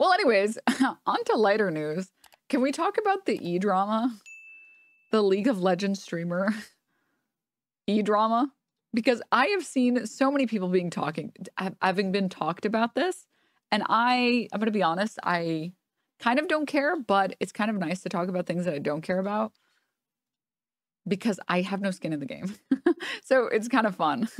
Well, anyways, on to lighter news. Can we talk about the E drama? The League of Legends streamer E drama? Because I have seen so many people being talking, having been talked about this. And I, I'm going to be honest, I kind of don't care, but it's kind of nice to talk about things that I don't care about because I have no skin in the game. so it's kind of fun.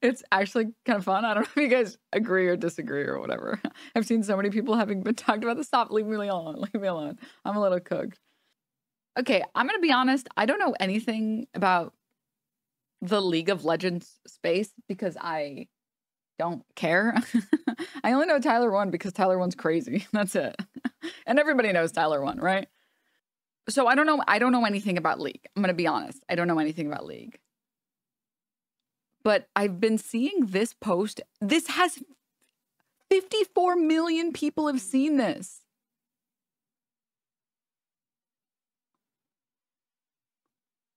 It's actually kind of fun. I don't know if you guys agree or disagree or whatever. I've seen so many people having been talked about this. Stop, leave me alone. Leave me alone. I'm a little cooked. Okay, I'm going to be honest. I don't know anything about the League of Legends space because I don't care. I only know Tyler1 because Tyler1's crazy. That's it. and everybody knows Tyler1, right? So I don't know. I don't know anything about League. I'm going to be honest. I don't know anything about League. But I've been seeing this post. This has 54 million people have seen this.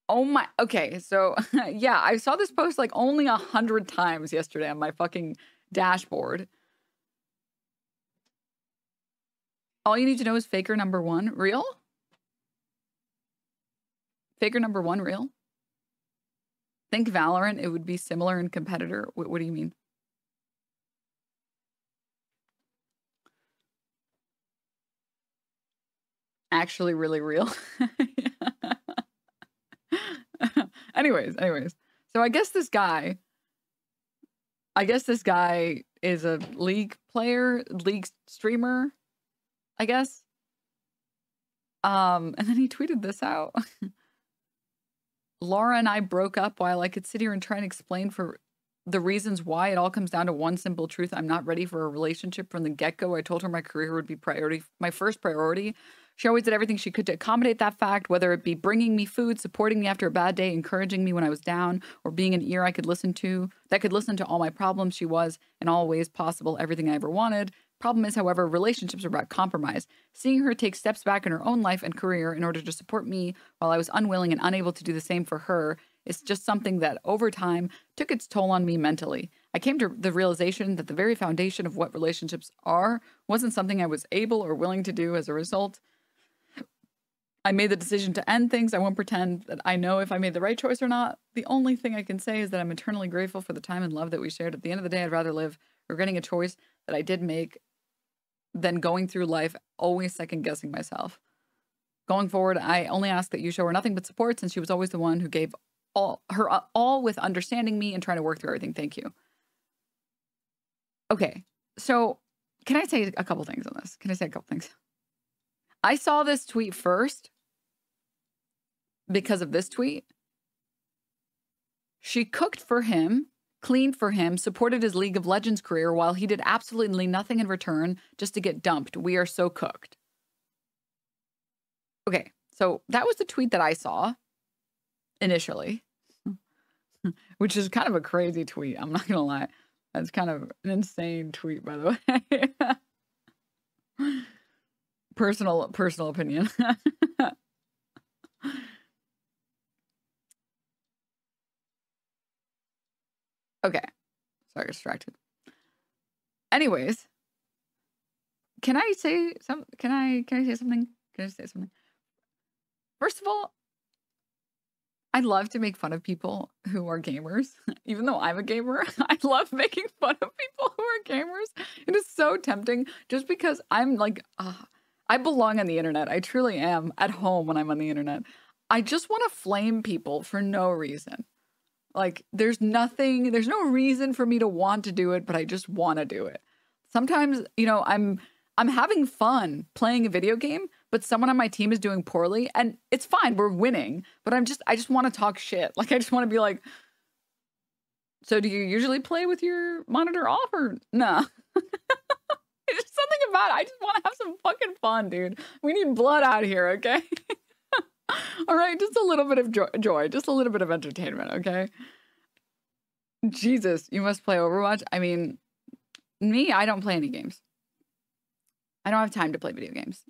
Oh my. Okay. So, yeah, I saw this post like only a hundred times yesterday on my fucking dashboard. All you need to know is faker number one. Real? Faker number one, real? Think Valorant, it would be similar in competitor. What, what do you mean? Actually, really real. anyways, anyways. So I guess this guy, I guess this guy is a league player, league streamer, I guess. Um, and then he tweeted this out. Laura and I broke up while I could sit here and try and explain for the reasons why it all comes down to one simple truth. I'm not ready for a relationship from the get-go. I told her my career would be priority, my first priority. She always did everything she could to accommodate that fact, whether it be bringing me food, supporting me after a bad day, encouraging me when I was down, or being an ear I could listen to that could listen to all my problems. She was, in all ways possible, everything I ever wanted. The problem is, however, relationships are about compromise. Seeing her take steps back in her own life and career in order to support me while I was unwilling and unable to do the same for her is just something that, over time, took its toll on me mentally. I came to the realization that the very foundation of what relationships are wasn't something I was able or willing to do as a result. I made the decision to end things. I won't pretend that I know if I made the right choice or not. The only thing I can say is that I'm eternally grateful for the time and love that we shared. At the end of the day, I'd rather live regretting a choice that I did make than going through life always second guessing myself. Going forward, I only ask that you show her nothing but support since she was always the one who gave all her uh, all with understanding me and trying to work through everything. Thank you. Okay. So, can I say a couple things on this? Can I say a couple things? I saw this tweet first because of this tweet. She cooked for him cleaned for him, supported his League of Legends career while he did absolutely nothing in return just to get dumped. We are so cooked. Okay, so that was the tweet that I saw initially, which is kind of a crazy tweet. I'm not going to lie. That's kind of an insane tweet, by the way. personal personal opinion. Okay. Sorry, distracted. Anyways, can I say some can I can I say something? Can I say something? First of all, I love to make fun of people who are gamers. Even though I'm a gamer, I love making fun of people who are gamers. It is so tempting just because I'm like, uh, I belong on the internet. I truly am at home when I'm on the internet. I just want to flame people for no reason. Like there's nothing, there's no reason for me to want to do it, but I just want to do it. Sometimes, you know, I'm I'm having fun playing a video game, but someone on my team is doing poorly and it's fine, we're winning, but I'm just I just want to talk shit. Like I just want to be like So do you usually play with your monitor off or nah? just something about it. I just want to have some fucking fun, dude. We need blood out here, okay? All right, just a little bit of jo- joy, just a little bit of entertainment, okay? Jesus, you must play Overwatch. I mean, me, I don't play any games. I don't have time to play video games.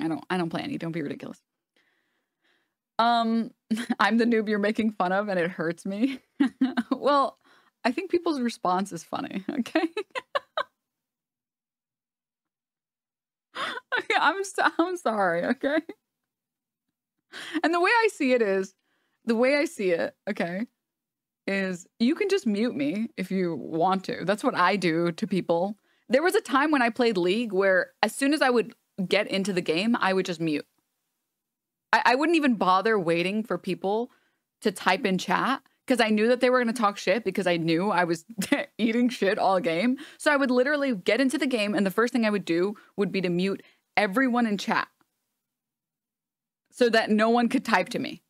I don't I don't play any. Don't be ridiculous. Um, I'm the noob you're making fun of and it hurts me. well, I think people's response is funny, okay? okay I'm so, I'm sorry, okay? And the way I see it is, the way I see it, okay, is you can just mute me if you want to. That's what I do to people. There was a time when I played League where as soon as I would get into the game, I would just mute. I, I wouldn't even bother waiting for people to type in chat because I knew that they were going to talk shit because I knew I was eating shit all game. So I would literally get into the game, and the first thing I would do would be to mute everyone in chat so that no one could type to me.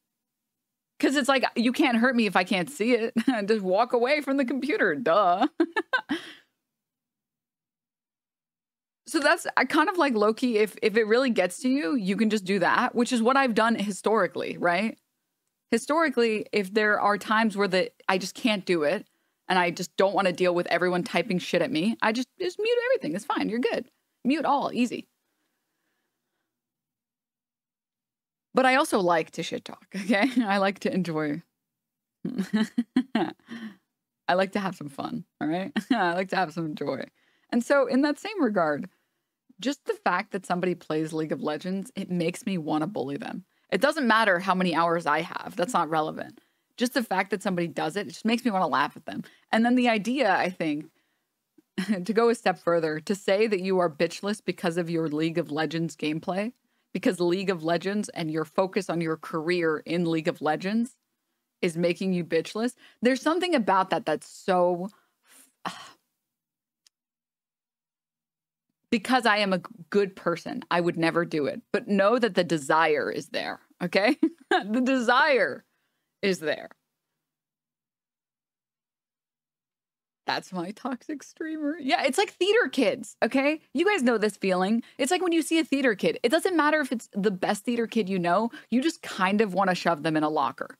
Because it's like, you can't hurt me if I can't see it. Just walk away from the computer. Duh. so that's I kind of like Loki. If if it really gets to you, you can just do that, which is what I've done historically, right? Historically, if there are times where the I just can't do it and I just don't want to deal with everyone typing shit at me, I just just mute everything. It's fine. You're good. Mute all, easy. But I also like to shit talk, okay? I like to enjoy. I like to have some fun, all right? I like to have some joy. And so, in that same regard, just the fact that somebody plays League of Legends, it makes me want to bully them. It doesn't matter how many hours I have, that's not relevant. Just the fact that somebody does it, it just makes me want to laugh at them. And then the idea, I think, to go a step further, to say that you are bitchless because of your League of Legends gameplay because League of Legends and your focus on your career in League of Legends is making you bitchless. There's something about that that's so. because I am a good person, I would never do it. But know that the desire is there, okay? the desire is there. That's my toxic streamer. Yeah, it's like theater kids, okay? You guys know this feeling. It's like when you see a theater kid, it doesn't matter if it's the best theater kid you know, you just kind of want to shove them in a locker.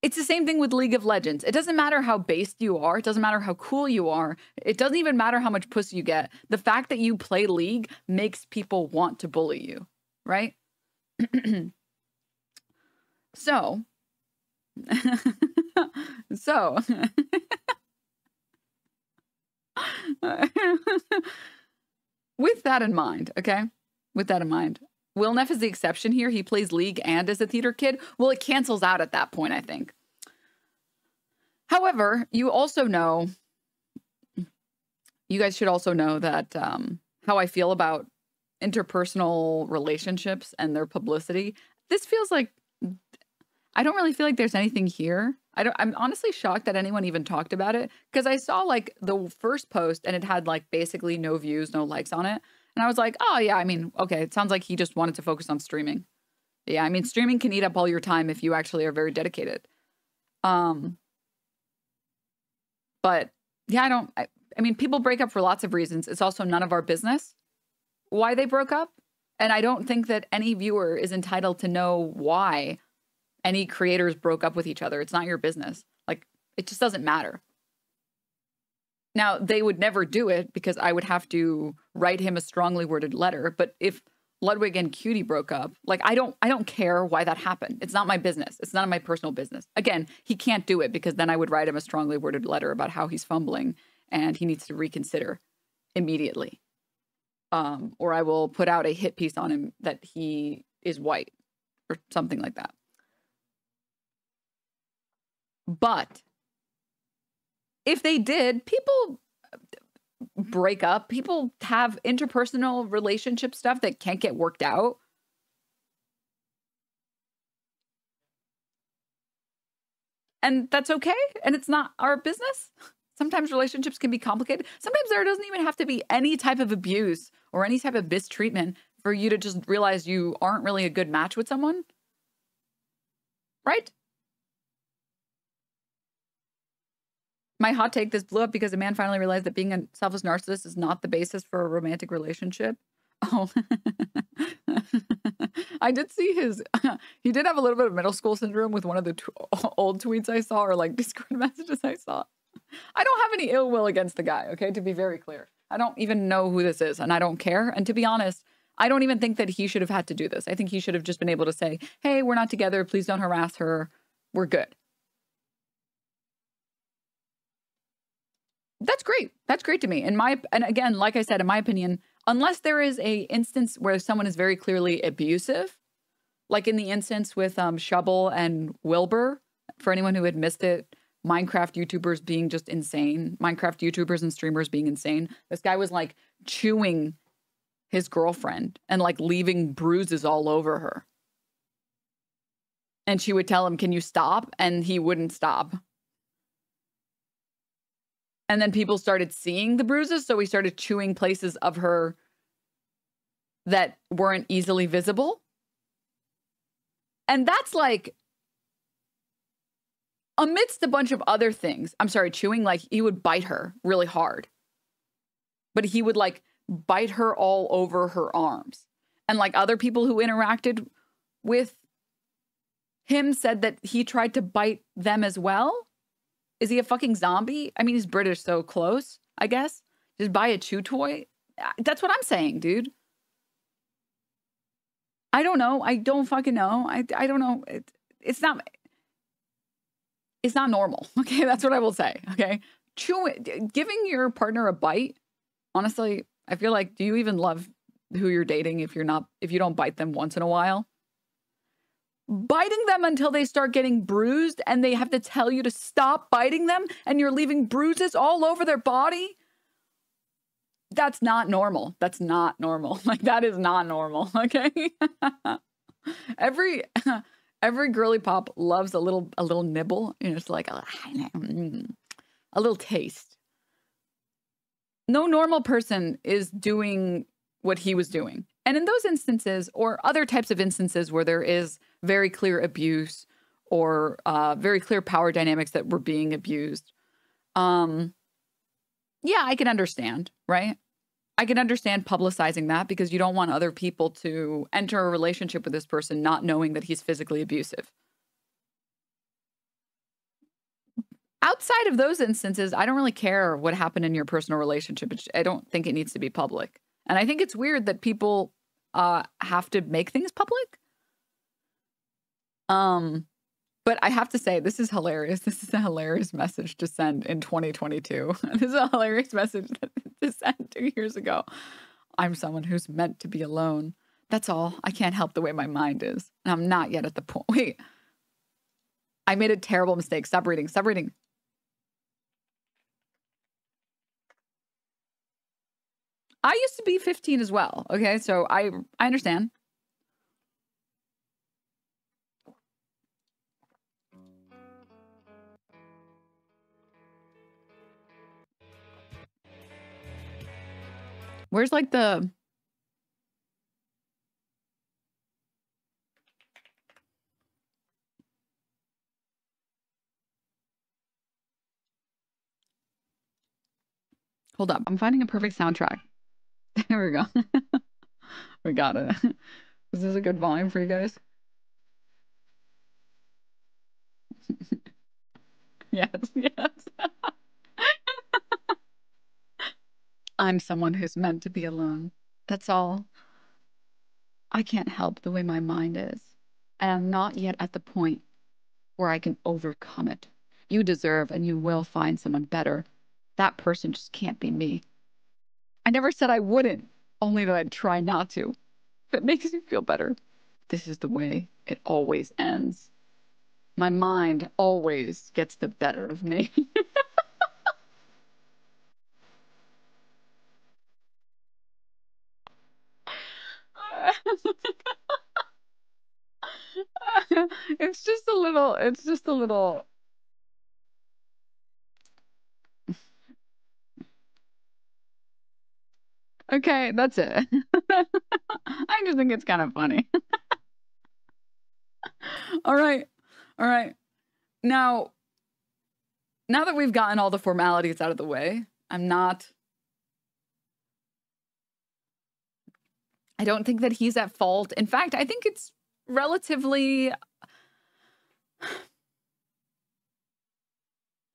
It's the same thing with League of Legends. It doesn't matter how based you are, it doesn't matter how cool you are, it doesn't even matter how much pussy you get. The fact that you play League makes people want to bully you, right? so, so, with that in mind, okay? With that in mind, Will Neff is the exception here. He plays League and as a theater kid. Well, it cancels out at that point, I think. However, you also know, you guys should also know that um, how I feel about interpersonal relationships and their publicity. This feels like I don't really feel like there's anything here. I don't I'm honestly shocked that anyone even talked about it because I saw like the first post and it had like basically no views, no likes on it. And I was like, "Oh yeah, I mean, okay, it sounds like he just wanted to focus on streaming." Yeah, I mean, streaming can eat up all your time if you actually are very dedicated. Um but yeah, I don't I, I mean, people break up for lots of reasons. It's also none of our business why they broke up. And I don't think that any viewer is entitled to know why any creators broke up with each other. It's not your business. Like, it just doesn't matter. Now, they would never do it because I would have to write him a strongly worded letter. But if Ludwig and QT broke up, like I don't I don't care why that happened. It's not my business. It's none of my personal business. Again, he can't do it because then I would write him a strongly worded letter about how he's fumbling and he needs to reconsider immediately. Um, or I will put out a hit piece on him that he is white or something like that. But if they did, people break up, people have interpersonal relationship stuff that can't get worked out. And that's okay. And it's not our business. Sometimes relationships can be complicated. Sometimes there doesn't even have to be any type of abuse or any type of mistreatment for you to just realize you aren't really a good match with someone. Right? My hot take this blew up because a man finally realized that being a selfless narcissist is not the basis for a romantic relationship. Oh, I did see his. he did have a little bit of middle school syndrome with one of the t- old tweets I saw or like Discord messages I saw. I don't have any ill will against the guy, okay, to be very clear. I don't even know who this is and I don't care. And to be honest, I don't even think that he should have had to do this. I think he should have just been able to say, hey, we're not together. Please don't harass her. We're good. That's great. That's great to me. And my and again, like I said, in my opinion, unless there is a instance where someone is very clearly abusive, like in the instance with um Shubble and Wilbur, for anyone who had missed it, Minecraft YouTubers being just insane, Minecraft YouTubers and streamers being insane. This guy was like chewing his girlfriend and like leaving bruises all over her. And she would tell him, Can you stop? And he wouldn't stop. And then people started seeing the bruises. So we started chewing places of her that weren't easily visible. And that's like amidst a bunch of other things. I'm sorry, chewing, like he would bite her really hard. But he would like bite her all over her arms. And like other people who interacted with him said that he tried to bite them as well. Is he a fucking zombie? I mean, he's British, so close, I guess. Just buy a chew toy. That's what I'm saying, dude. I don't know. I don't fucking know. I, I don't know. It, it's not it's not normal. Okay, that's what I will say. Okay, chewing, giving your partner a bite. Honestly, I feel like, do you even love who you're dating if you're not if you don't bite them once in a while? Biting them until they start getting bruised and they have to tell you to stop biting them and you're leaving bruises all over their body. That's not normal. That's not normal. Like that is not normal. Okay. Every every girly pop loves a little a little nibble. You know, it's like a, a little taste. No normal person is doing what he was doing. And in those instances, or other types of instances where there is very clear abuse or uh, very clear power dynamics that were being abused, um, yeah, I can understand, right? I can understand publicizing that because you don't want other people to enter a relationship with this person not knowing that he's physically abusive. Outside of those instances, I don't really care what happened in your personal relationship. I don't think it needs to be public. And I think it's weird that people uh, have to make things public. Um, but I have to say, this is hilarious. This is a hilarious message to send in 2022. this is a hilarious message to send two years ago. I'm someone who's meant to be alone. That's all. I can't help the way my mind is. And I'm not yet at the point. Wait. I made a terrible mistake. Stop reading. Stop reading. I used to be 15 as well. Okay. So I I understand. Where's like the Hold up. I'm finding a perfect soundtrack. There we go. we got it. Is this a good volume for you guys? yes, yes. I'm someone who's meant to be alone. That's all. I can't help the way my mind is. And I'm not yet at the point where I can overcome it. You deserve and you will find someone better. That person just can't be me. I never said I wouldn't, only that I'd try not to. If it makes you feel better, this is the way it always ends. My mind always gets the better of me. it's just a little, it's just a little. Okay, that's it. I just think it's kind of funny. all right. All right. Now, now that we've gotten all the formalities out of the way, I'm not I don't think that he's at fault. In fact, I think it's relatively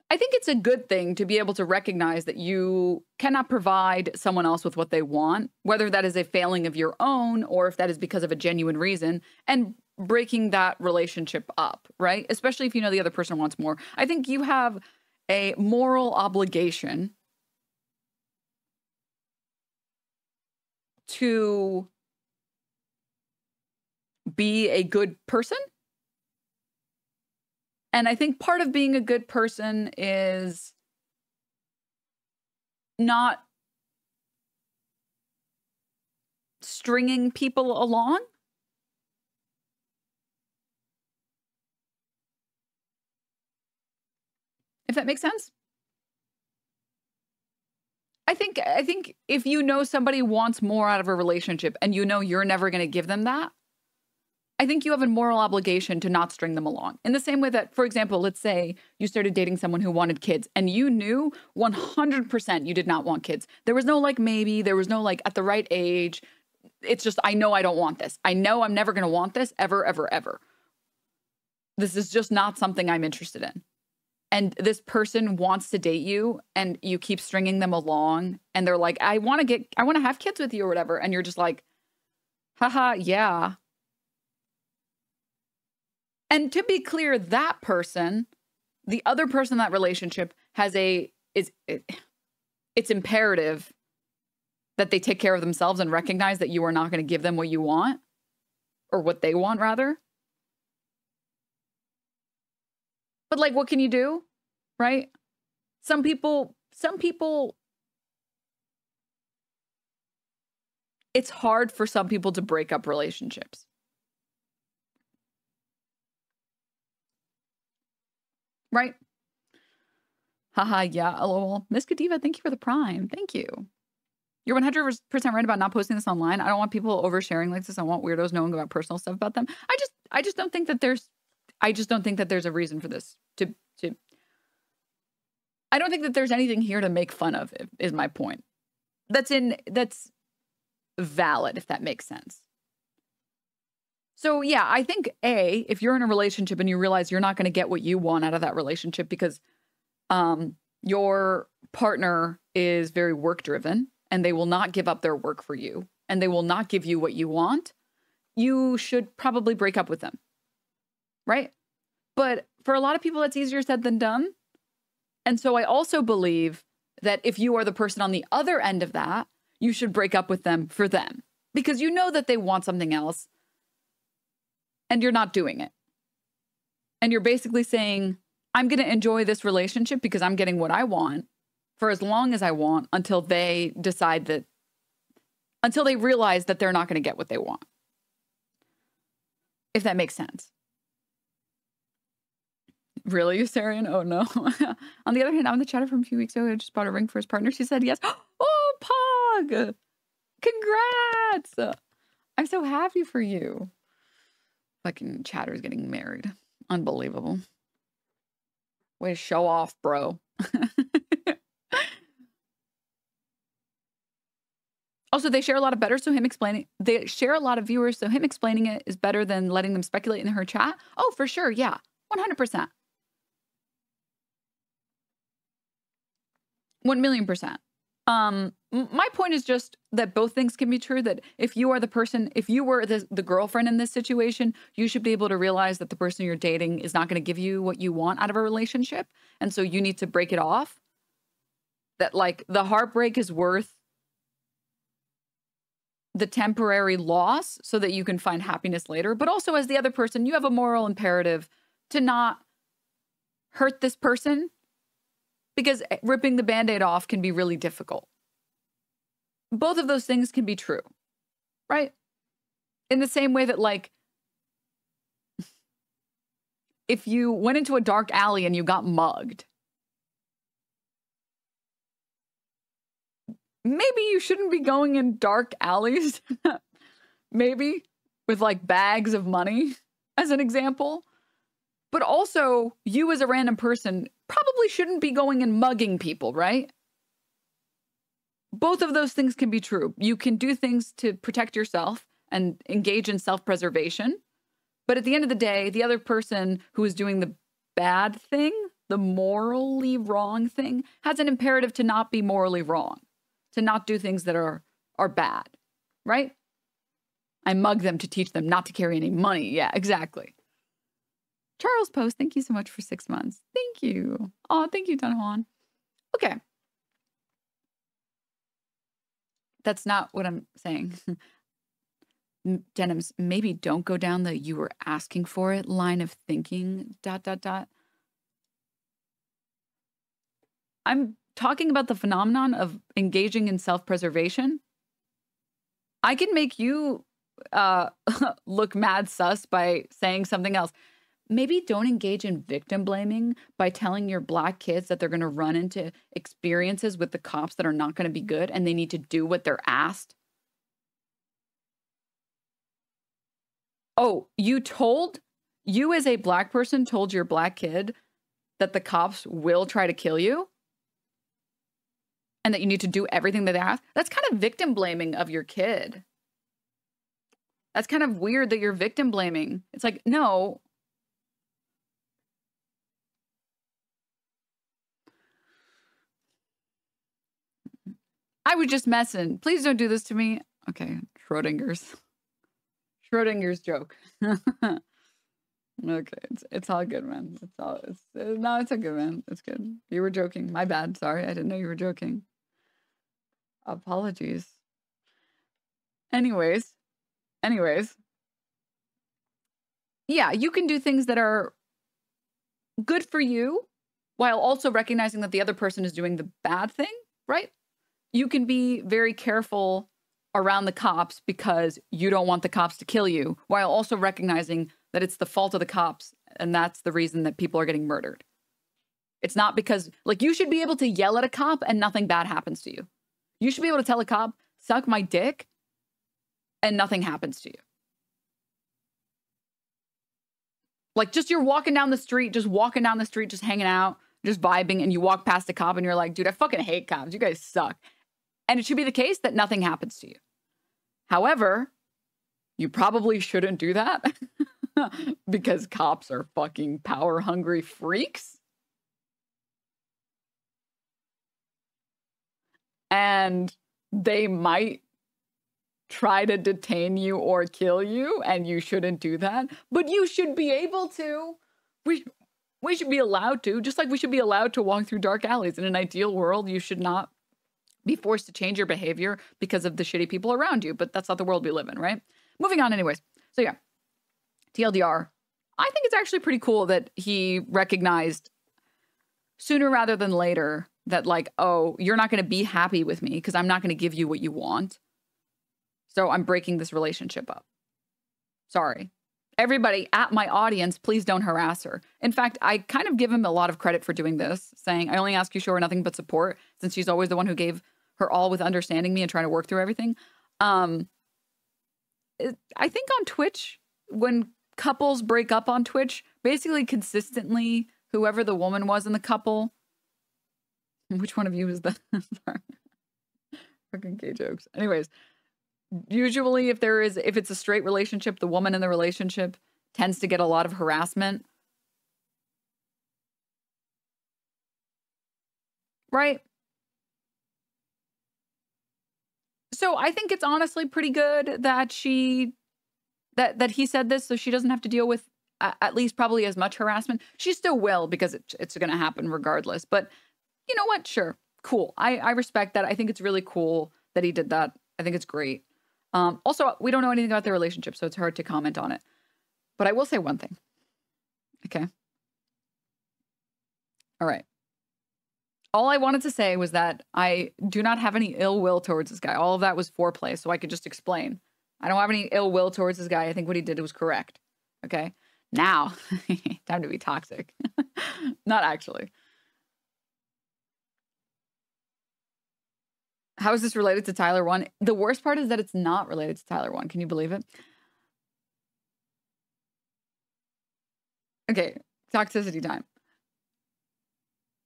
I think it's a good thing to be able to recognize that you cannot provide someone else with what they want, whether that is a failing of your own or if that is because of a genuine reason, and breaking that relationship up, right? Especially if you know the other person wants more. I think you have a moral obligation to be a good person. And I think part of being a good person is not stringing people along. If that makes sense. I think I think if you know somebody wants more out of a relationship and you know you're never going to give them that, I think you have a moral obligation to not string them along. In the same way that, for example, let's say you started dating someone who wanted kids and you knew 100% you did not want kids. There was no like maybe, there was no like at the right age. It's just, I know I don't want this. I know I'm never going to want this ever, ever, ever. This is just not something I'm interested in. And this person wants to date you and you keep stringing them along and they're like, I want to get, I want to have kids with you or whatever. And you're just like, haha, yeah and to be clear, that person, the other person in that relationship has a is it, it's imperative that they take care of themselves and recognize that you are not going to give them what you want or what they want rather. But like what can you do? Right? Some people some people it's hard for some people to break up relationships. Right? Haha, yeah, lol. Miss Kadiva, thank you for the prime. Thank you. You're 100% right about not posting this online. I don't want people oversharing like this. I want weirdos knowing about personal stuff about them. I just I just don't think that there's I just don't think that there's a reason for this to to I don't think that there's anything here to make fun of is my point. That's in that's valid if that makes sense. So, yeah, I think A, if you're in a relationship and you realize you're not going to get what you want out of that relationship because um, your partner is very work driven and they will not give up their work for you and they will not give you what you want, you should probably break up with them. Right? But for a lot of people, that's easier said than done. And so I also believe that if you are the person on the other end of that, you should break up with them for them because you know that they want something else and you're not doing it. And you're basically saying, I'm going to enjoy this relationship because I'm getting what I want for as long as I want until they decide that, until they realize that they're not going to get what they want. If that makes sense. Really, Sarian? Oh no. On the other hand, I'm in the chatter from a few weeks ago. I just bought a ring for his partner. She said yes. Oh, Pog! Congrats! I'm so happy for you. Fucking Chatter's getting married. Unbelievable. Way to show off, bro. also, they share a lot of better, so him explaining they share a lot of viewers, so him explaining it is better than letting them speculate in her chat. Oh, for sure, yeah. 100%. 1 million percent. Um, my point is just that both things can be true. That if you are the person, if you were the, the girlfriend in this situation, you should be able to realize that the person you're dating is not going to give you what you want out of a relationship. And so you need to break it off. That like the heartbreak is worth the temporary loss so that you can find happiness later. But also, as the other person, you have a moral imperative to not hurt this person because eh, ripping the band aid off can be really difficult. Both of those things can be true, right? In the same way that, like, if you went into a dark alley and you got mugged, maybe you shouldn't be going in dark alleys. maybe with like bags of money, as an example. But also, you as a random person probably shouldn't be going and mugging people, right? Both of those things can be true. You can do things to protect yourself and engage in self preservation. But at the end of the day, the other person who is doing the bad thing, the morally wrong thing, has an imperative to not be morally wrong, to not do things that are, are bad, right? I mug them to teach them not to carry any money. Yeah, exactly. Charles Post, thank you so much for six months. Thank you. Oh, thank you, Don Juan. Okay. that's not what I'm saying. Denims, maybe don't go down the you were asking for it line of thinking, dot, dot, dot. I'm talking about the phenomenon of engaging in self preservation. I can make you uh, look mad sus by saying something else. Maybe don't engage in victim blaming by telling your black kids that they're going to run into experiences with the cops that are not going to be good and they need to do what they're asked. Oh, you told you as a black person told your black kid that the cops will try to kill you and that you need to do everything that they ask. That's kind of victim blaming of your kid. That's kind of weird that you're victim blaming. It's like, no. I was just messing. Please don't do this to me. Okay, Schrodinger's. Schrodinger's joke. okay, it's it's all good, man. It's all it's no, it's a good man. It's good. You were joking. My bad. Sorry, I didn't know you were joking. Apologies. Anyways, anyways, yeah, you can do things that are good for you while also recognizing that the other person is doing the bad thing, right? You can be very careful around the cops because you don't want the cops to kill you, while also recognizing that it's the fault of the cops and that's the reason that people are getting murdered. It's not because, like, you should be able to yell at a cop and nothing bad happens to you. You should be able to tell a cop, suck my dick, and nothing happens to you. Like, just you're walking down the street, just walking down the street, just hanging out, just vibing, and you walk past a cop and you're like, dude, I fucking hate cops. You guys suck. And it should be the case that nothing happens to you. However, you probably shouldn't do that because cops are fucking power hungry freaks. And they might try to detain you or kill you, and you shouldn't do that. But you should be able to. We we should be allowed to, just like we should be allowed to walk through dark alleys. In an ideal world, you should not be forced to change your behavior because of the shitty people around you. But that's not the world we live in, right? Moving on, anyways. So, yeah, TLDR. I think it's actually pretty cool that he recognized sooner rather than later that, like, oh, you're not going to be happy with me because I'm not going to give you what you want. So I'm breaking this relationship up. Sorry. Everybody at my audience, please don't harass her. In fact, I kind of give him a lot of credit for doing this, saying, I only ask you show her nothing but support, since she's always the one who gave her all with understanding me and trying to work through everything. Um, it, I think on Twitch, when couples break up on Twitch, basically consistently, whoever the woman was in the couple, which one of you is the fucking gay jokes? Anyways, usually if there is if it's a straight relationship, the woman in the relationship tends to get a lot of harassment. Right? So I think it's honestly pretty good that she that that he said this so she doesn't have to deal with at least probably as much harassment. She still will because it, it's going to happen regardless. But you know what? Sure. Cool. I I respect that. I think it's really cool that he did that. I think it's great. Um also we don't know anything about their relationship so it's hard to comment on it. But I will say one thing. Okay. All right all I wanted to say was that I do not have any ill will towards this guy. All of that was foreplay, so I could just explain. I don't have any ill will towards this guy. I think what he did was correct. Okay. Now, time to be toxic. not actually. How is this related to Tyler 1? The worst part is that it's not related to Tyler 1. Can you believe it? Okay, toxicity time.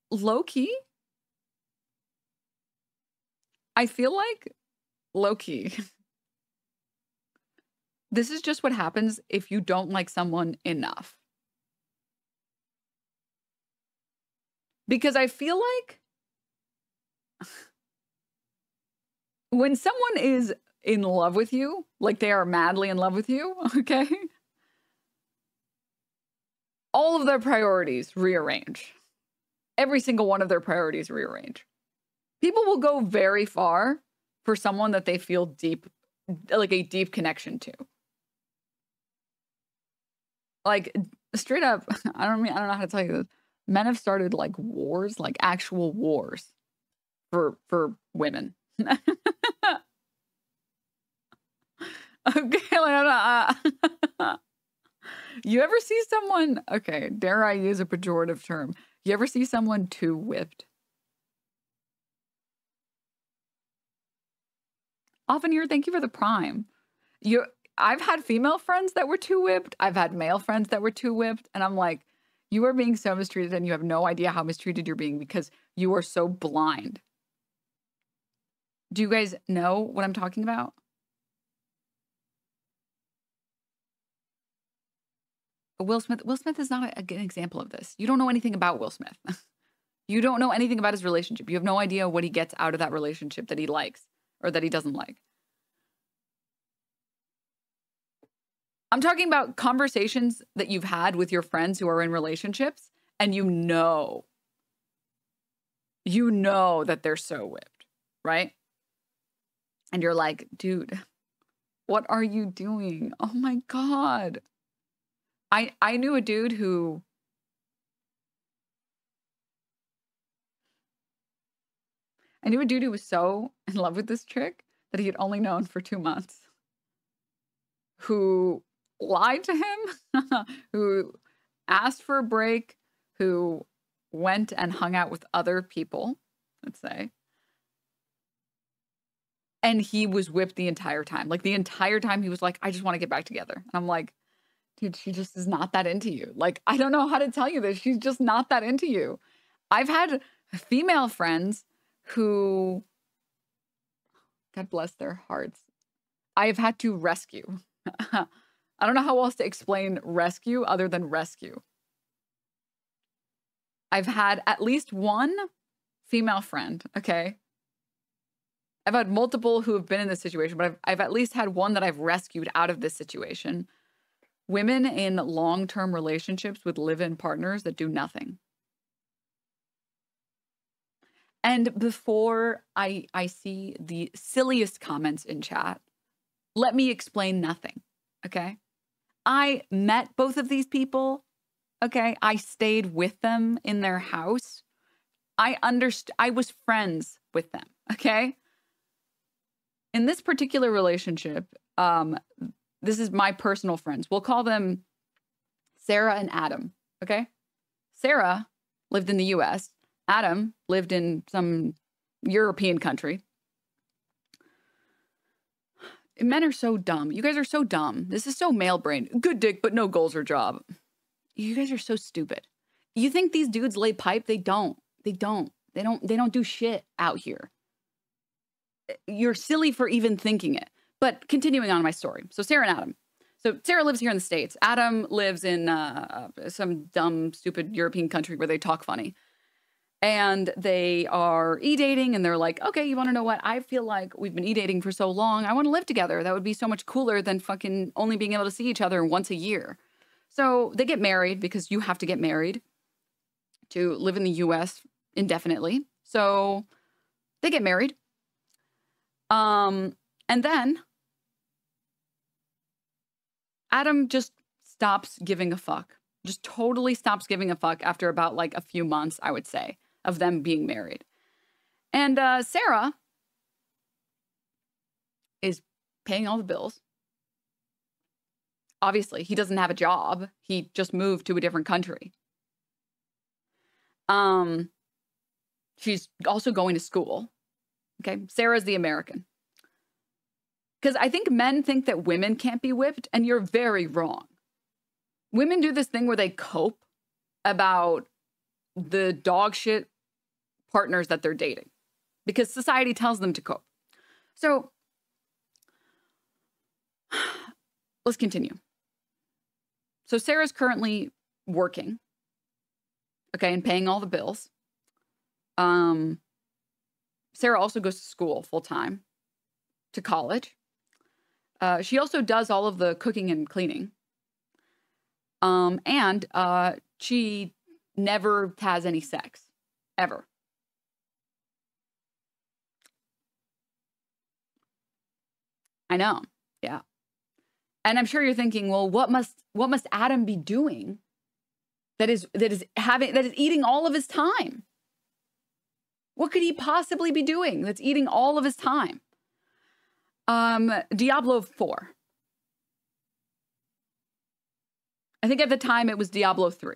Low key, I feel like Loki. this is just what happens if you don't like someone enough. Because I feel like when someone is in love with you, like they are madly in love with you, okay? All of their priorities rearrange. Every single one of their priorities rearrange people will go very far for someone that they feel deep, like a deep connection to. Like straight up, I don't mean I don't know how to tell you this. Men have started like wars, like actual wars for for women. okay, uh, you ever see someone? Okay, dare I use a pejorative term? You ever see someone too whipped? Often here, thank you for the prime. You I've had female friends that were too whipped. I've had male friends that were too whipped. And I'm like, you are being so mistreated and you have no idea how mistreated you're being because you are so blind. Do you guys know what I'm talking about? Will Smith Will Smith is not a, good example of this. You don't know anything about Will Smith. you don't know anything about his relationship. You have no idea what he gets out of that relationship that he likes or that he doesn't like. I'm talking about conversations that you've had with your friends who are in relationships and you know, you know that they're so whipped, right? And you're like, dude, what are you doing? Oh my God. I I knew a dude who I knew a dude who was so in love with this trick that he had only known for two months, who lied to him, who asked for a break, who went and hung out with other people, let's say. And he was whipped the entire time. Like the entire time, he was like, I just want to get back together. And I'm like, dude, she just is not that into you. Like, I don't know how to tell you this. She's just not that into you. I've had female friends who, God bless their hearts, I have had to rescue. I don't know how else to explain rescue other than rescue. I've had at least one female friend, okay? I've had multiple who have been in this situation, but I've, I've at least had one that I've rescued out of this situation. Women in long term relationships with live in partners that do nothing. And before I I see the silliest comments in chat, let me explain nothing. Okay? I met both of these people. Okay? I stayed with them in their house. I understood I was friends with them, okay? In this particular relationship, um this is my personal friends. We'll call them Sarah and Adam, okay? Sarah lived in the US Adam lived in some European country. Men are so dumb. You guys are so dumb. This is so male brain. Good dick, but no goals or job. You guys are so stupid. You think these dudes lay pipe? They don't. They don't. They don't. They don't do shit out here. You're silly for even thinking it. But continuing on my story. So Sarah and Adam. So Sarah lives here in the states. Adam lives in uh, some dumb, stupid European country where they talk funny and they are e-dating and they're like okay you want to know what? I feel like we've been e-dating for so long i want to live together. That would be so much cooler than fucking only being able to see each other once a year. So they get married because you have to get married to live in the us indefinitely. So they get married. Um and then adam just stops giving a fuck. Just totally stops giving a fuck after about like a few months i would say of them being married. And uh, Sarah is paying all the bills. Obviously, he doesn't have a job. He just moved to a different country. Um, she's also going to school. Okay, Sarah's the American. Because I think men think that women can't be whipped, and you're very wrong. Women do this thing where they cope about the dog shit partners that they're dating because society tells them to cope. So let's continue. So Sarah's currently working, okay, and paying all the bills. Um, Sarah also goes to school full time, to college. Uh, she also does all of the cooking and cleaning. Um, and uh, she never has any sex ever. I know. Yeah. And I'm sure you're thinking, well, what must what must Adam be doing that is that is having that is eating all of his time? What could he possibly be doing that's eating all of his time? Um, Diablo 4. I think at the time it was Diablo 3.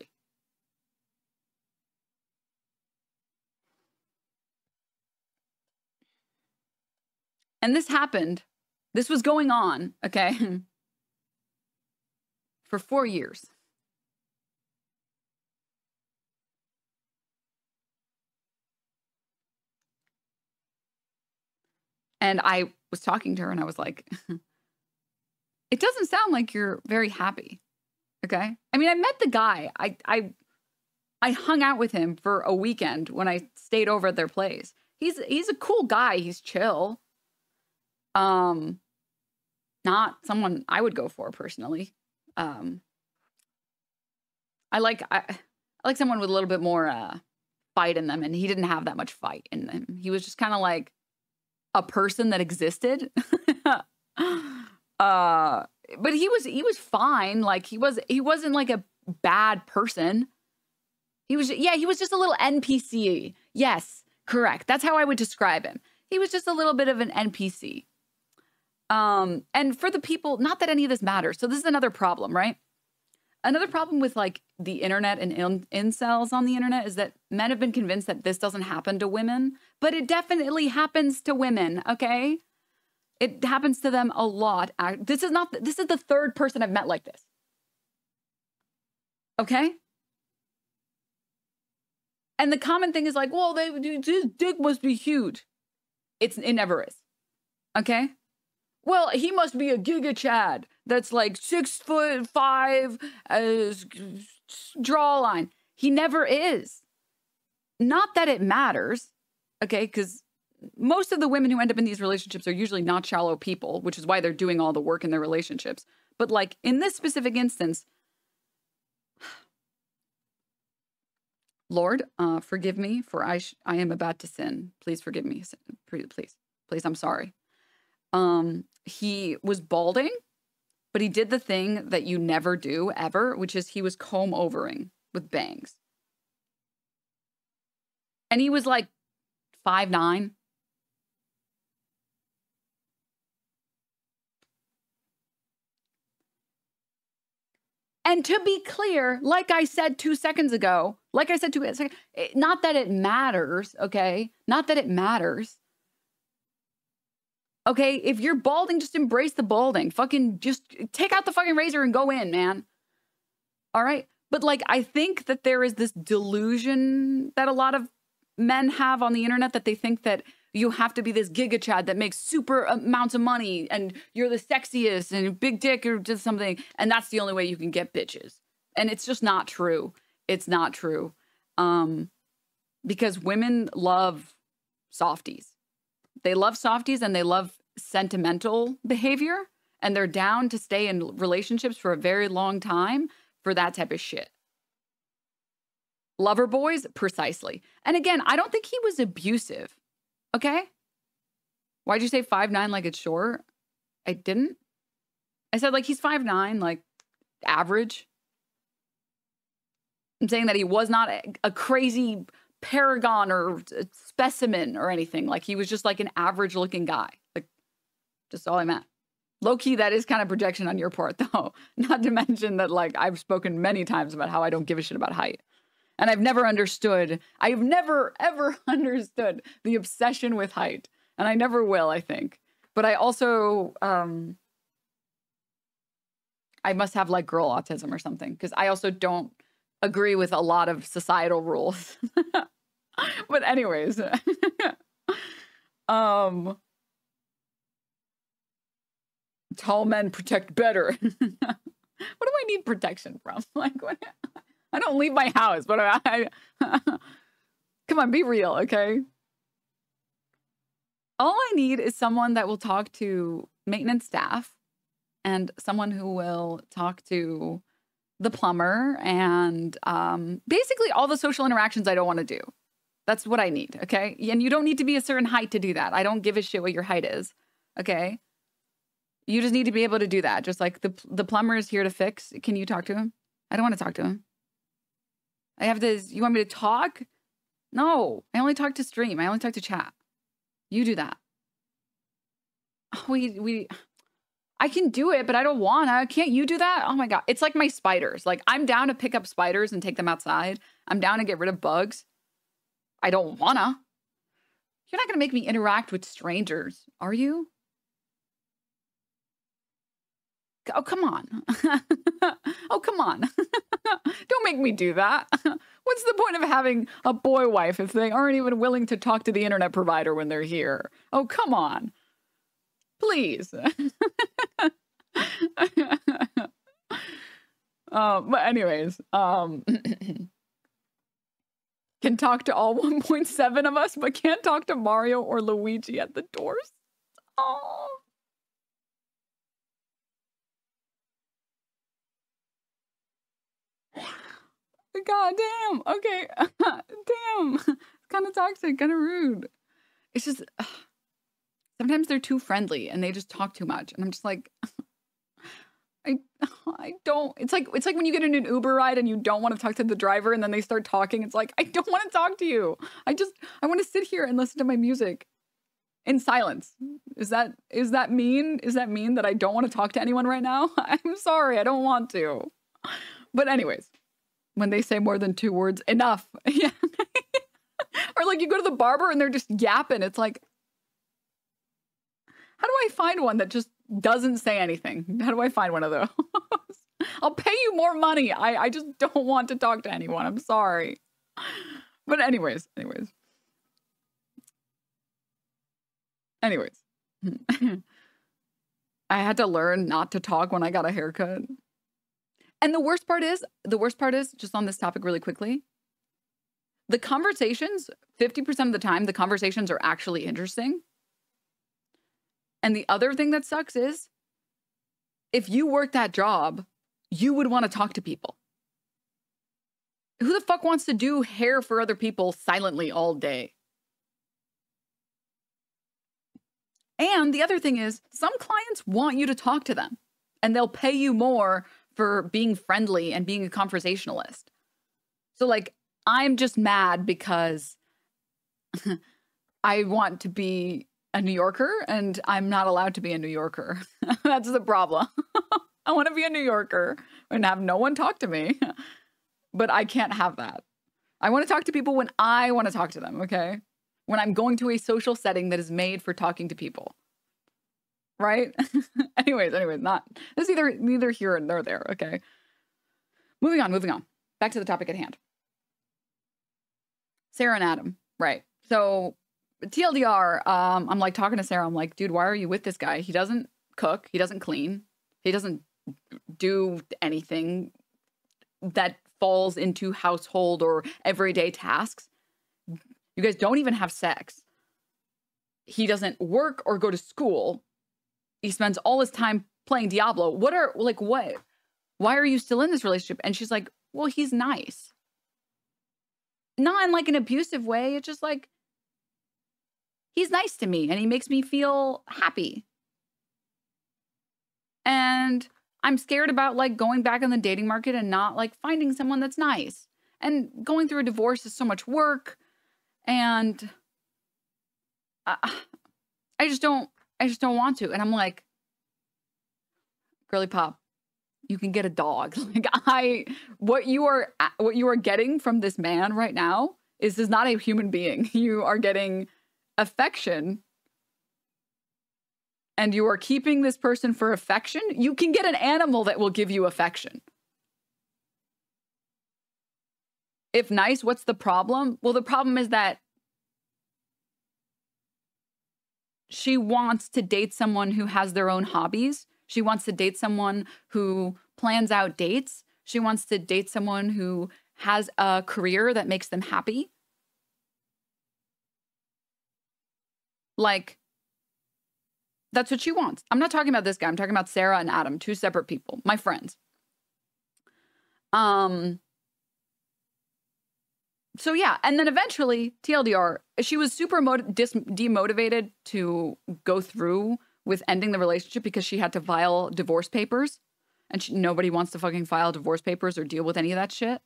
And this happened, this was going on, okay, for four years. And I was talking to her and I was like, it doesn't sound like you're very happy. Okay. I mean, I met the guy. I I I hung out with him for a weekend when I stayed over at their place. He's he's a cool guy. He's chill. Um not someone I would go for personally. Um I like I, I like someone with a little bit more uh fight in them and he didn't have that much fight in him. He was just kind of like a person that existed. uh but he was he was fine. Like he was he wasn't like a bad person. He was yeah, he was just a little NPC. Yes, correct. That's how I would describe him. He was just a little bit of an NPC. Um and for the people, not that any of this matters. So this is another problem, right? Another problem with like the internet and in- incels on the internet is that men have been convinced that this doesn't happen to women, but it definitely happens to women, okay? It happens to them a lot. This is not, this is the third person I've met like this. Okay? And the common thing is like, well, they, his dick must be huge. It's, it never is. Okay? Well, he must be a Giga Chad that's like six foot five, uh, draw line. He never is. Not that it matters, okay? Because most of the women who end up in these relationships are usually not shallow people, which is why they're doing all the work in their relationships. But like in this specific instance, Lord, uh, forgive me for I I am about to sin. Please forgive me. Please, please, please. I'm sorry. Um, he was balding, but he did the thing that you never do ever, which is he was comb overing with bangs. And he was like five nine, And to be clear, like I said two seconds ago, like I said two eh, seconds, eh, not that it matters, okay? Not that it matters. Okay, if you're balding, just embrace the balding. Fucking just take out the fucking razor and go in, man. All right? But like, I think that there is this delusion that a lot of men have on the internet that they think that you have to be this giga chad that makes super amounts of money and you're the sexiest and big dick or just something and that's the only way you can get bitches and it's just not true it's not true um because women love softies they love softies and they love sentimental behavior and they're down to stay in relationships for a very long time for that type of shit lover boys precisely and again i don't think he was abusive Okay. Why'd you say five nine like it's short? I didn't. I said like he's five nine, like average. I'm saying that he was not a, a crazy paragon or specimen or anything. Like he was just like an average looking guy. Like just all I meant. Low key, that is kind of projection on your part, though. Not to mention that, like, I've spoken many times about how I don't give a shit about height. And I've never understood, I've never, ever understood the obsession with height. And I never will, I think. But I also, um, I must have like girl autism or something because I also don't agree with a lot of societal rules. but anyways, um, tall men protect better. what do I need protection from? Like what? I don't leave my house, but I, come on, be real, okay? All I need is someone that will talk to maintenance staff and someone who will talk to the plumber and um, basically all the social interactions I don't want to do. That's what I need, okay? And you don't need to be a certain height to do that. I don't give a shit what your height is, okay? You just need to be able to do that. Just like the the plumber is here to fix. Can you talk to him? I don't want to talk to him. I have this. You want me to talk? No, I only talk to stream. I only talk to chat. You do that. We we I can do it, but I don't wanna. Can't you do that? Oh my god. It's like my spiders. Like I'm down to pick up spiders and take them outside. I'm down to get rid of bugs. I don't wanna. You're not gonna make me interact with strangers, are you? Oh, come on. oh, come on. Don't make me do that. What's the point of having a boy wife if they aren't even willing to talk to the internet provider when they're here? Oh, come on. Please. uh, but anyways, um can talk to all 1.7 of us, but can't talk to Mario or Luigi at the doors. Oh. God damn. Okay. damn. It's kind of toxic, kind of rude. It's just ugh. sometimes they're too friendly and they just talk too much. And I'm just like, I I don't. It's like it's like when you get in an Uber ride and you don't want to talk to the driver and then they start talking. It's like I don't want to talk to you. I just I want to sit here and listen to my music in silence. Is that is that mean? Is that mean that I don't want to talk to anyone right now? I'm sorry. I don't want to. But anyways, when they say more than two words, enough. Yeah. or like you go to the barber and they're just yapping. It's like how do I find one that just doesn't say anything? How do I find one of those? I'll pay you more money. I, I just don't want to talk to anyone. I'm sorry. But anyways, anyways. Anyways. I had to learn not to talk when I got a haircut. And the worst part is, the worst part is, just on this topic really quickly, the conversations, 50% of the time, the conversations are actually interesting. And the other thing that sucks is if you work that job, you would want to talk to people. Who the fuck wants to do hair for other people silently all day? And the other thing is, some clients want you to talk to them and they'll pay you more for being friendly and being a conversationalist. So, like, I'm just mad because I want to be a New Yorker and I'm not allowed to be a New Yorker. That's the problem. I want to be a New Yorker and have no one talk to me, but I can't have that. I want to talk to people when I want to talk to them, okay? When I'm going to a social setting that is made for talking to people. Right? anyways, anyways, not this either neither here nor there, okay? Moving on, moving on. Back to the topic at hand. Sarah and Adam, right. So TLDR, um, I'm like talking to Sarah. I'm like, dude, why are you with this guy? He doesn't cook. He doesn't clean. He doesn't do anything that falls into household or everyday tasks. You guys don't even have sex. He doesn't work or go to school. He spends all his time playing Diablo. What are, like, what? Why are you still in this relationship? And she's like, well, he's nice. Not in like an abusive way. It's just like, he's nice to me and he makes me feel happy. And I'm scared about like going back in the dating market and not like finding someone that's nice. And going through a divorce is so much work and I, I just don't I just don't want to. And I'm like girly pop, you can get a dog. Like I what you are what you are getting from this man right now is is not a human being. You are getting affection and you are keeping this person for affection, you can get an animal that will give you affection. If nice, what's the problem? Well, the problem is that she wants to date someone who has their own hobbies. She wants to date someone who plans out dates. She wants to date someone who has a career that makes them happy. Like, that's what she wants. I'm not talking about this guy. I'm talking about Sarah and Adam, two separate people, my friends. Um, so yeah, and then eventually TLDR, she was super dis- demotivated to go through with ending the relationship because she had to file divorce papers and she, nobody wants to fucking file divorce papers or deal with any of that shit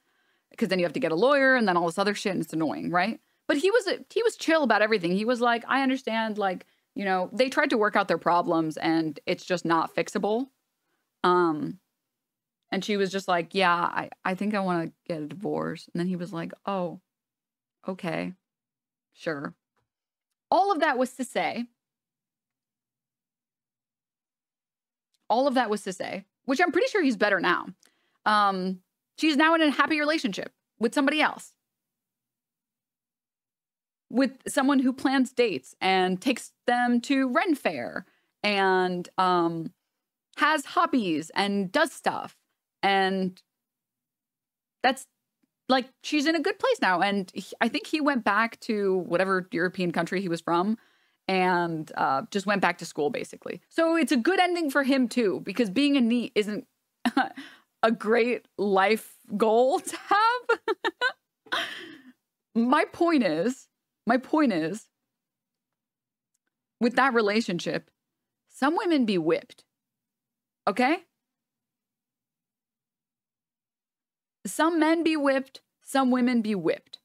because then you have to get a lawyer and then all this other shit and it's annoying, right? But he was he was chill about everything. He was like, I understand, like you know, they tried to work out their problems and it's just not fixable. Um, and she was just like, yeah, I I think I want to get a divorce. And then he was like, oh, okay, sure. All of that was to say. All of that was to say, which I'm pretty sure he's better now. Um, she's now in a happy relationship with somebody else with someone who plans dates and takes them to Ren Fair and um, has hobbies and does stuff. And that's like she's in a good place now. And he, I think he went back to whatever European country he was from and uh, just went back to school basically. So it's a good ending for him too, because being a NEET isn't a great life goal to have. My point is my point is, with that relationship, some women be whipped. Okay? Some men be whipped, some women be whipped.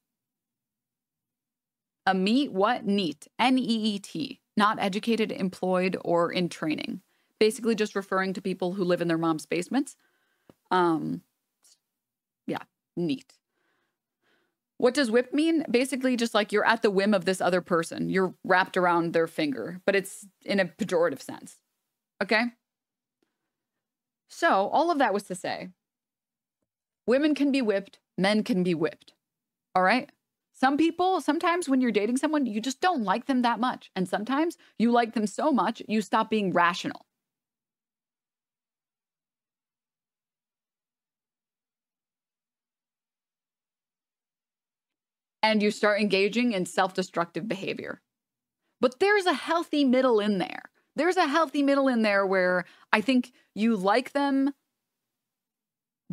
A meet what? NEET. N E E T. Not educated, employed, or in training. Basically, just referring to people who live in their mom's basements. Um, yeah, NEET. What does whip mean? Basically, just like you're at the whim of this other person. You're wrapped around their finger, but it's in a pejorative sense. Okay? So, all of that was to say women can be whipped, men can be whipped. All right? Some people, sometimes when you're dating someone, you just don't like them that much. And sometimes you like them so much, you stop being rational. And you start engaging in self destructive behavior. But there's a healthy middle in there. There's a healthy middle in there where I think you like them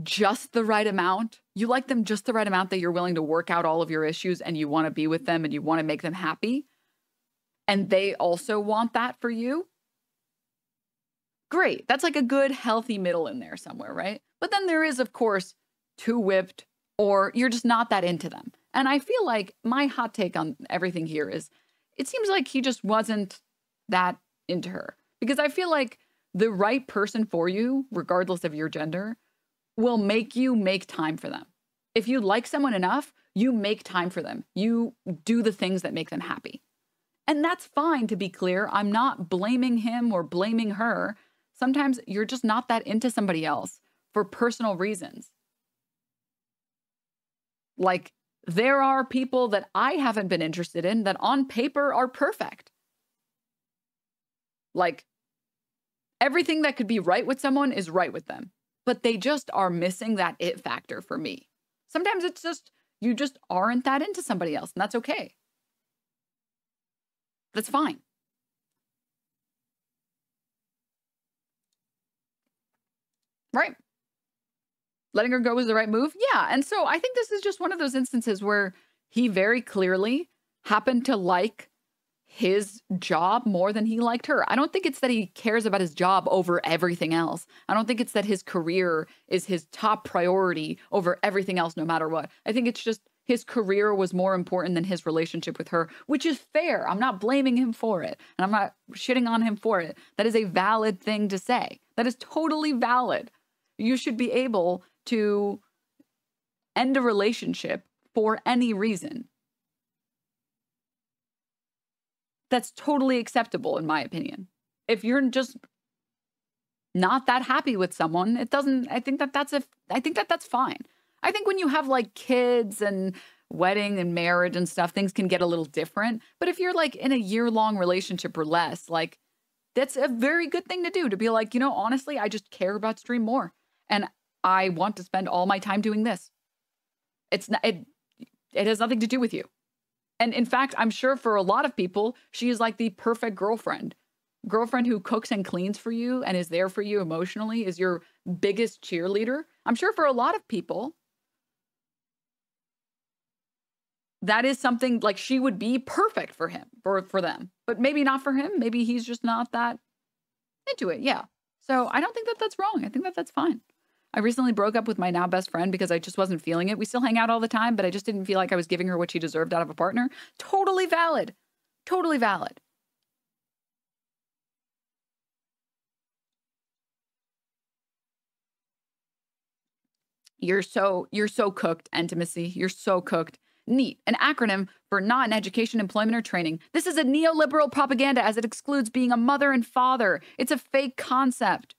just the right amount. You like them just the right amount that you're willing to work out all of your issues and you want to be with them and you want to make them happy. And they also want that for you. Great. That's like a good, healthy middle in there somewhere, right? But then there is, of course, too whipped or you're just not that into them. And I feel like my hot take on everything here is it seems like he just wasn't that into her. Because I feel like the right person for you, regardless of your gender, will make you make time for them. If you like someone enough, you make time for them. You do the things that make them happy. And that's fine to be clear. I'm not blaming him or blaming her. Sometimes you're just not that into somebody else for personal reasons. Like there are people that I haven't been interested in that on paper are perfect. Like everything that could be right with someone is right with them, but they just are missing that it factor for me. Sometimes it's just you just aren't that into somebody else, and that's okay. That's fine. Right letting her go was the right move? Yeah. And so I think this is just one of those instances where he very clearly happened to like his job more than he liked her. I don't think it's that he cares about his job over everything else. I don't think it's that his career is his top priority over everything else, no matter what. I think it's just his career was more important than his relationship with her, which is fair. I'm not blaming him for it and I'm not shitting on him for it. That is a valid thing to say. That is totally valid. You should be able to end a relationship for any reason. That's totally acceptable, in my opinion. If you're just not that happy with someone, it doesn't, I think that that's a, I think that that's fine. I think when you have like kids and wedding and marriage and stuff, things can get a little different. But if you're like in a year long relationship or less, like that's a very good thing to do to be like, you know, honestly, I just care about Stream more. And I want to spend all my time doing this. It's not, it, it has nothing to do with you. And in fact, I'm sure for a lot of people, she is like the perfect girlfriend. Girlfriend who cooks and cleans for you and is there for you emotionally, is your biggest cheerleader. I'm sure for a lot of people, that is something like she would be perfect for him, for, for them. But maybe not for him. Maybe he's just not that into it. Yeah. So I don't think that that's wrong. I think that that's fine. I recently broke up with my now best friend because I just wasn't feeling it. We still hang out all the time, but I just didn't feel like I was giving her what she deserved out of a partner. Totally valid. Totally valid. You're so you're so cooked, intimacy. You're so cooked. NEET, an acronym for not in education, employment, or training. This is a neoliberal propaganda as it excludes being a mother and father. It's a fake concept.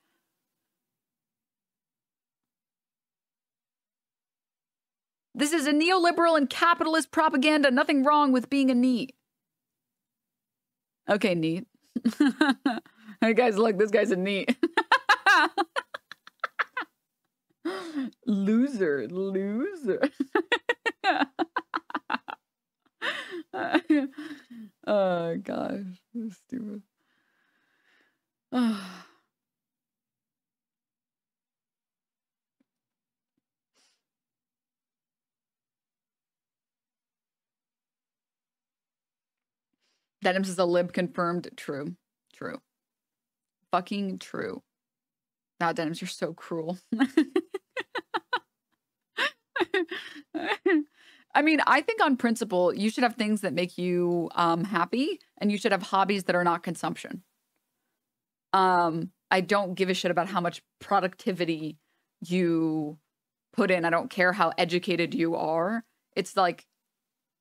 This is a neoliberal and capitalist propaganda. Nothing wrong with being a NEET. Okay, NEET. hey guys, look, this guy's a NEET. loser, loser. oh gosh, stupid. Oh. Denims is a lib confirmed. True. True. Fucking true. Now, Denims, you're so cruel. I mean, I think on principle, you should have things that make you um, happy and you should have hobbies that are not consumption. Um, I don't give a shit about how much productivity you put in. I don't care how educated you are. It's like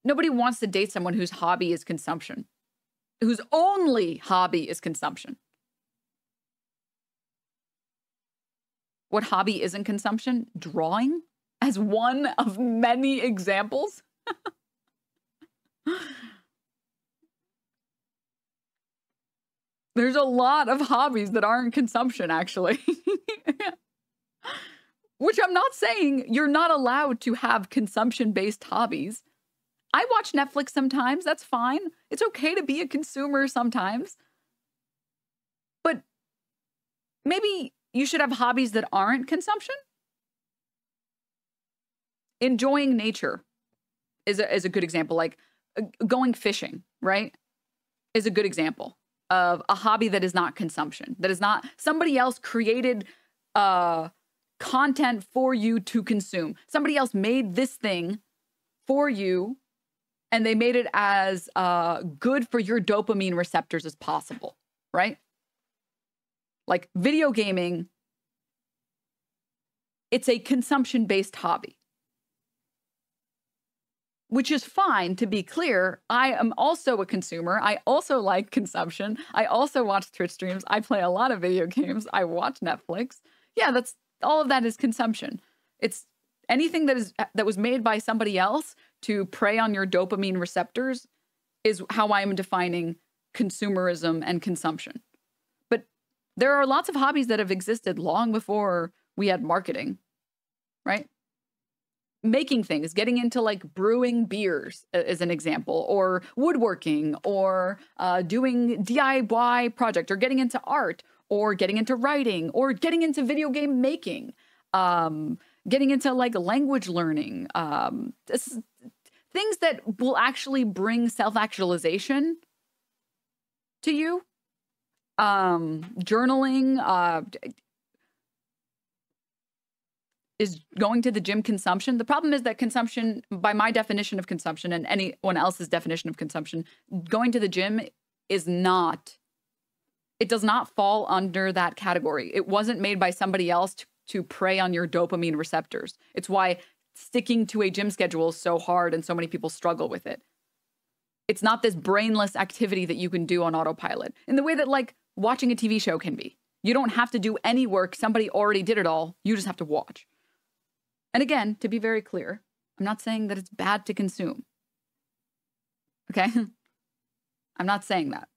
nobody wants to date someone whose hobby is consumption, whose only hobby is consumption. What hobby isn't consumption? Drawing as one of many examples. There's a lot of hobbies that aren't consumption, actually. Which I'm not saying you're not allowed to have consumption based hobbies. I watch Netflix sometimes. That's fine. It's okay to be a consumer sometimes. But maybe you should have hobbies that aren't consumption. Enjoying nature is a, is a good example. Like uh, going fishing, right? Is a good example of a hobby that is not consumption, that is not somebody else created uh, content for you to consume. Somebody else made this thing for you and they made it as uh, good for your dopamine receptors as possible, right? Like video gaming, it's a consumption based hobby which is fine to be clear. I am also a consumer. I also like consumption. I also watch Twitch streams. I play a lot of video games. I watch Netflix. Yeah, that's all of that is consumption. It's anything that is that was made by somebody else to prey on your dopamine receptors is how I am defining consumerism and consumption. But there are lots of hobbies that have existed long before we had marketing, right? making things, getting into like brewing beers as an example, or woodworking, or uh, doing DIY project, or getting into art, or getting into writing, or getting into video game making, um, getting into like language learning, um, things that will actually bring self actualization to you. Um, journaling, uh, is going to the gym consumption. The problem is that consumption, by my definition of consumption and anyone else's definition of consumption, going to the gym is not, it does not fall under that category. It wasn't made by somebody else to, to prey on your dopamine receptors. It's why sticking to a gym schedule is so hard and so many people struggle with it. It's not this brainless activity that you can do on autopilot in the way that, like, watching a TV show can be. You don't have to do any work. Somebody already did it all. You just have to watch. And again, to be very clear, I'm not saying that it's bad to consume. Okay? I'm not saying that.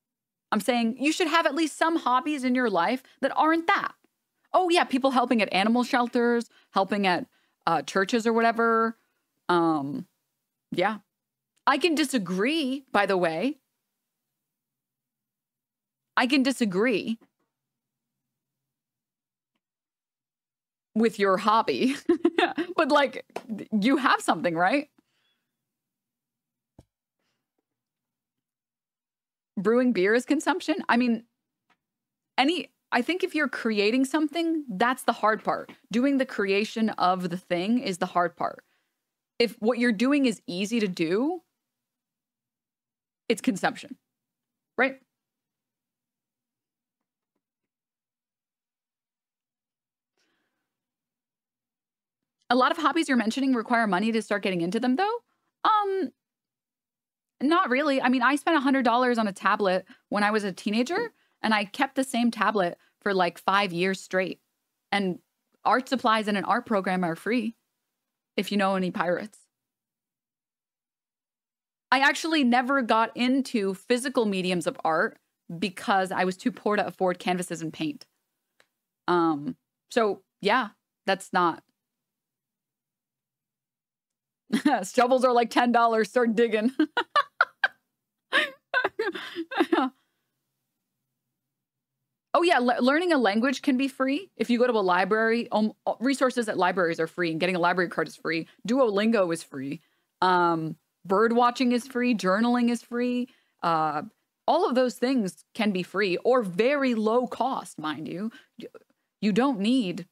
I'm saying you should have at least some hobbies in your life that aren't that. Oh, yeah, people helping at animal shelters, helping at uh, churches or whatever. Um, yeah. I can disagree, by the way. I can disagree with your hobby. but like you have something, right? Brewing beer is consumption. I mean, any I think if you're creating something, that's the hard part. Doing the creation of the thing is the hard part. If what you're doing is easy to do, it's consumption, right? A lot of hobbies you're mentioning require money to start getting into them, though. Um, not really. I mean, I spent $100 on a tablet when I was a teenager, and I kept the same tablet for like five years straight. And art supplies in an art program are free if you know any pirates. I actually never got into physical mediums of art because I was too poor to afford canvases and paint. Um, so yeah, that's not. Shovels are like $10. Start digging. Oh yeah, le- learning a language can be free if you go to a library. Um, resources at libraries are free, and getting a library card is free. Duolingo is free. Um, bird watching is free. Journaling is free. Uh, all of those things can be free or very low cost, mind you. You don't need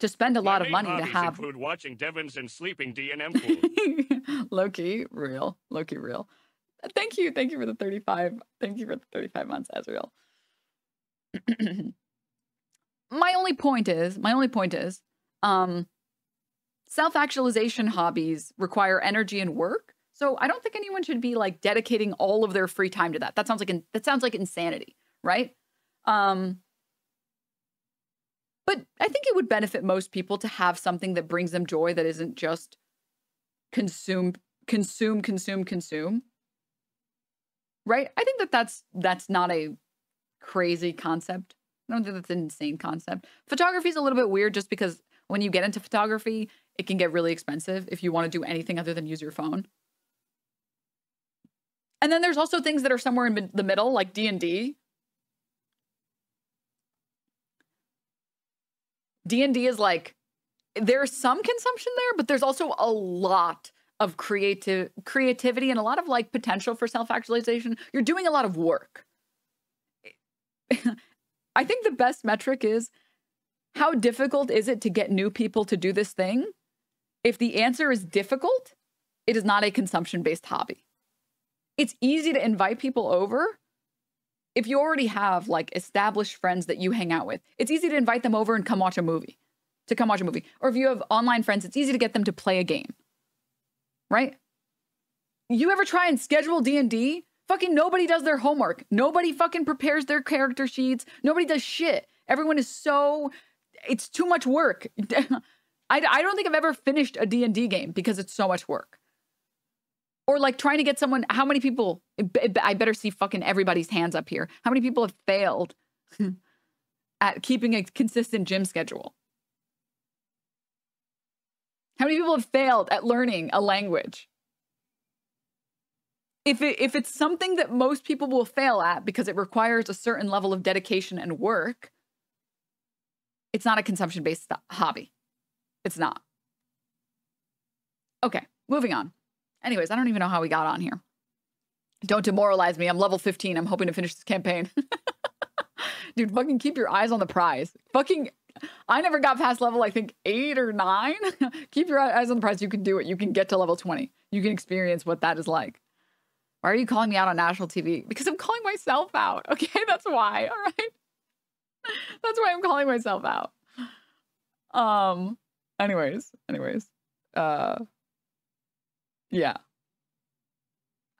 to spend a lot of money to have. Include watching Devons and sleeping D and M Loki, real. Loki, real. Thank you, thank you for the thirty-five. Thank you for the thirty-five months, Azrael. my only point is, my only point is, um, self-actualization hobbies require energy and work. So I don't think anyone should be like dedicating all of their free time to that. That sounds like in, that sounds like insanity, right? Um, but I think it would benefit most people to have something that brings them joy that isn't just consume, consume, consume, consume. Right? I think that that's that's not a crazy concept. I don't think that's an insane concept. Photography is a little bit weird just because when you get into photography, it can get really expensive if you want to do anything other than use your phone. And then there's also things that are somewhere in the middle, like D&D. D&D is like there's some consumption there, but there's also a lot of creative creativity and a lot of like potential for self-actualization. You're doing a lot of work. I think the best metric is how difficult is it to get new people to do this thing? If the answer is difficult, it is not a consumption based hobby. It's easy to invite people over. If you already have like established friends that you hang out with, it's easy to invite them over and come watch a movie, to come watch a movie. Or if you have online friends, it's easy to get them to play a game. Right? You ever try and schedule D&D Fucking nobody does their homework. Nobody fucking prepares their character sheets. Nobody does shit. Everyone is so it's too much work. I, I don't think I've ever finished a D&D game because it's so much work. Or like trying to get someone how many people I better see fucking everybody's hands up here. How many people have failed at keeping a consistent gym schedule? How many people have failed at learning a language? If it, if it's something that most people will fail at because it requires a certain level of dedication and work, it's not a consumption based hobby. It's not. Okay, moving on. Anyways, I don't even know how we got on here. Don't demoralize me. I'm level 15. I'm hoping to finish this campaign. Dude, fucking keep your eyes on the prize. Fucking, I never got past level, I think, eight or nine. keep your eyes on the prize. You can do it. You can get to level 20. You can experience what that is like. Why are you calling me out on national TV? Because I'm calling myself out. Okay, that's why. All right. That's why I'm calling myself out. Um anyways, anyways. Uh yeah.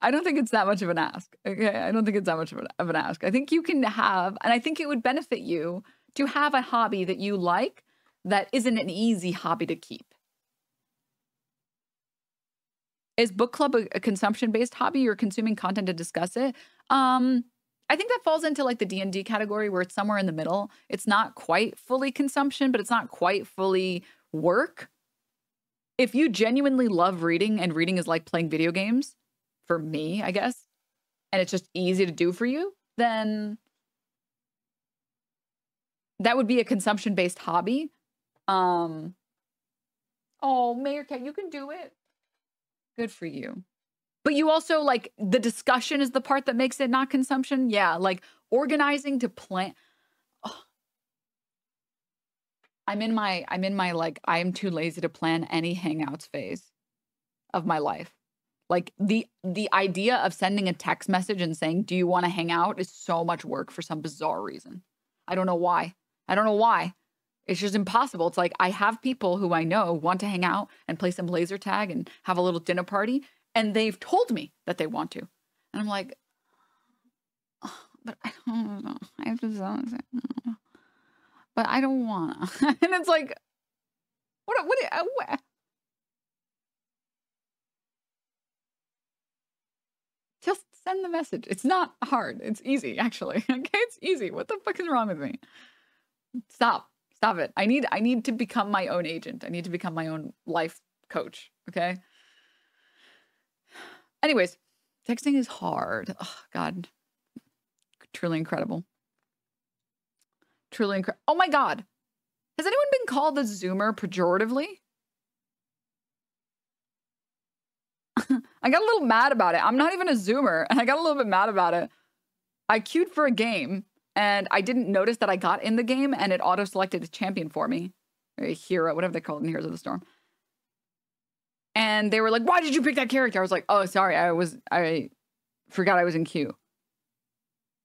I don't think it's that much of an ask. Okay. I don't think it's that much of an, of an ask. I think you can have, and I think it would benefit you to have a hobby that you like that isn't an easy hobby to keep is book club a, a consumption based hobby? You're consuming content to discuss it? Um i think that falls into like the d&d category where it's somewhere in the middle. It's not quite fully consumption but it's not quite fully work. If you genuinely love reading and reading is like playing video games for me i guess and it's just easy to do for you then that would be a consumption based hobby. Um oh mayor cat you can do it Good for you. But you also like the discussion is the part that makes it not consumption. Yeah, like organizing to plan. Oh, I'm in my I'm in my like I am too lazy to plan any hangouts phase of my life. Like the the idea of sending a text message and saying, "Do you want to hang out?" is so much work for some bizarre reason. I don't know why. I don't know why. It's just impossible. It's like I have people who I know want to hang out and play some laser tag and have a little dinner party, and they've told me that they want to. And I'm like, "Oh, but I don't know. I have to but I don't wanna. and it's like, what? What? uh, what? Just send the message. It's not hard. It's easy, actually. Okay, it's easy. What the fuck is wrong with me? Stop. Stop it. I need. I need to become my own agent. I need to become my own life coach. Okay. Anyways, texting is hard. Oh, God, truly incredible. Truly incredible. Oh my God. Has anyone been called a Zoomer pejoratively? I got a little mad about it. I'm not even a Zoomer, and I got a little bit mad about it. I queued for a game, and I didn't notice that I got in the game, and it auto selected a champion for me, a hero, whatever they call it in Heroes of the Storm. And they were like, "Why did you pick that character?" I was like, "Oh, sorry, I was I forgot I was in queue."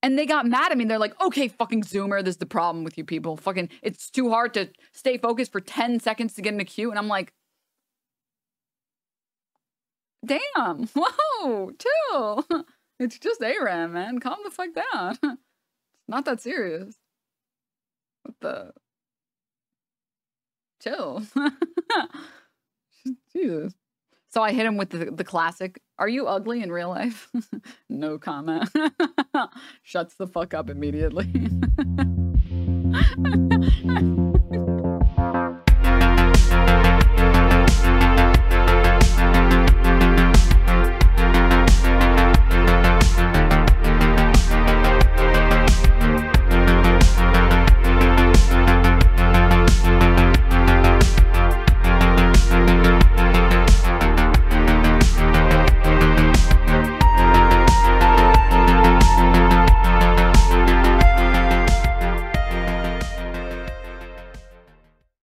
And they got mad at me. They're like, okay, fucking Zoomer, this is the problem with you people. Fucking, it's too hard to stay focused for 10 seconds to get in a queue. And I'm like, damn, whoa, chill. It's just ARAM, man. Calm the fuck down. Not that serious. What the? Chill. Jesus. So I hit him with the, the classic, Are you ugly in real life? no comment. Shuts the fuck up immediately.